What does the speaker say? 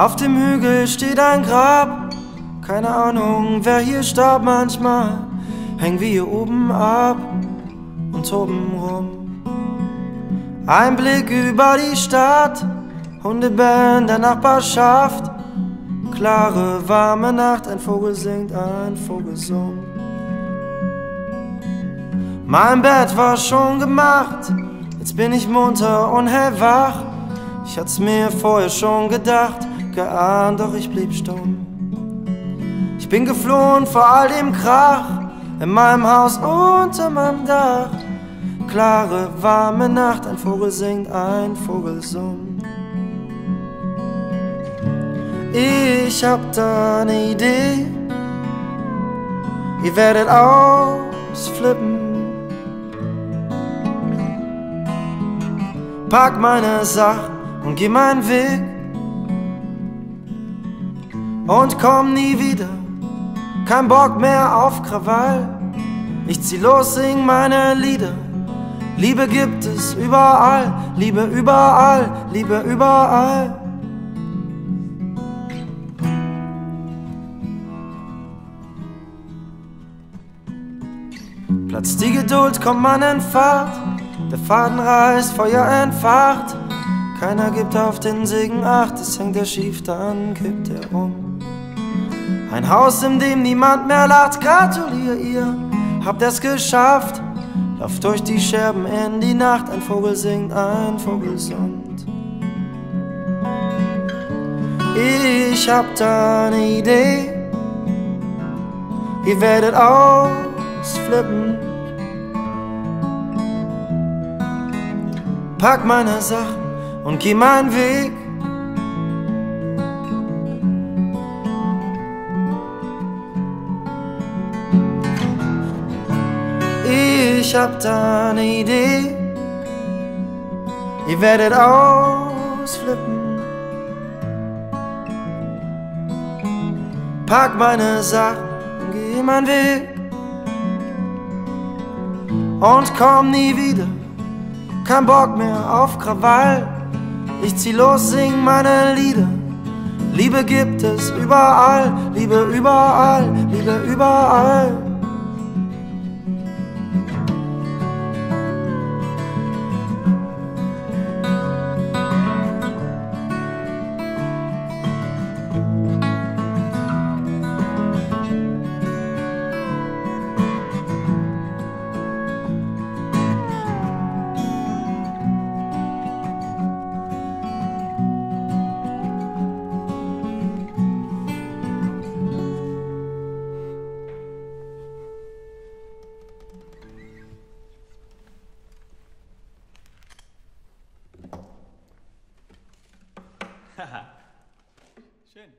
Auf dem Hügel steht ein Grab, keine Ahnung, wer hier starb manchmal. Hängen wir hier oben ab und toben rum. Ein Blick über die Stadt, Hundeband der Nachbarschaft. Klare, warme Nacht, ein Vogel singt, ein Vogel summt. Mein Bett war schon gemacht, jetzt bin ich munter und hellwach. Ich hat's mir vorher schon gedacht, geahnt, doch ich blieb stumm. Ich bin geflohen vor all dem Krach in meinem Haus unter meinem Dach. Klare, warme Nacht, ein Vogel singt, ein Vogel summt. Ich hab da ne Idee, ihr werdet ausflippen. Pack meine Sachen und geh meinen Weg und komm nie wieder. Kein Bock mehr auf Krawall. Ich zieh los, sing meine Lieder. Liebe gibt es überall, Liebe überall, Liebe überall. Platz die Geduld, kommt man in Fahrt. Der Faden reißt, Feuer entfacht. Keiner gibt auf den Segen Acht, es hängt er schief, dann kippt er um. Ein Haus, in dem niemand mehr lacht, gratuliere ihr, habt es geschafft. Lauft durch die Scherben in die Nacht, ein Vogel singt, ein Vogel summt. Ich hab da ne Idee, ihr werdet ausflippen. Pack meine Sachen und geh meinen Weg. Ich hab da ne Idee. Ihr werdet ausflippen. Pack meine Sachen, geh meinen Weg. Und komm nie wieder, kein Bock mehr auf Krawall. Ich zieh los, sing meine Lieder. Liebe gibt es überall, Liebe überall, Liebe überall. Schön.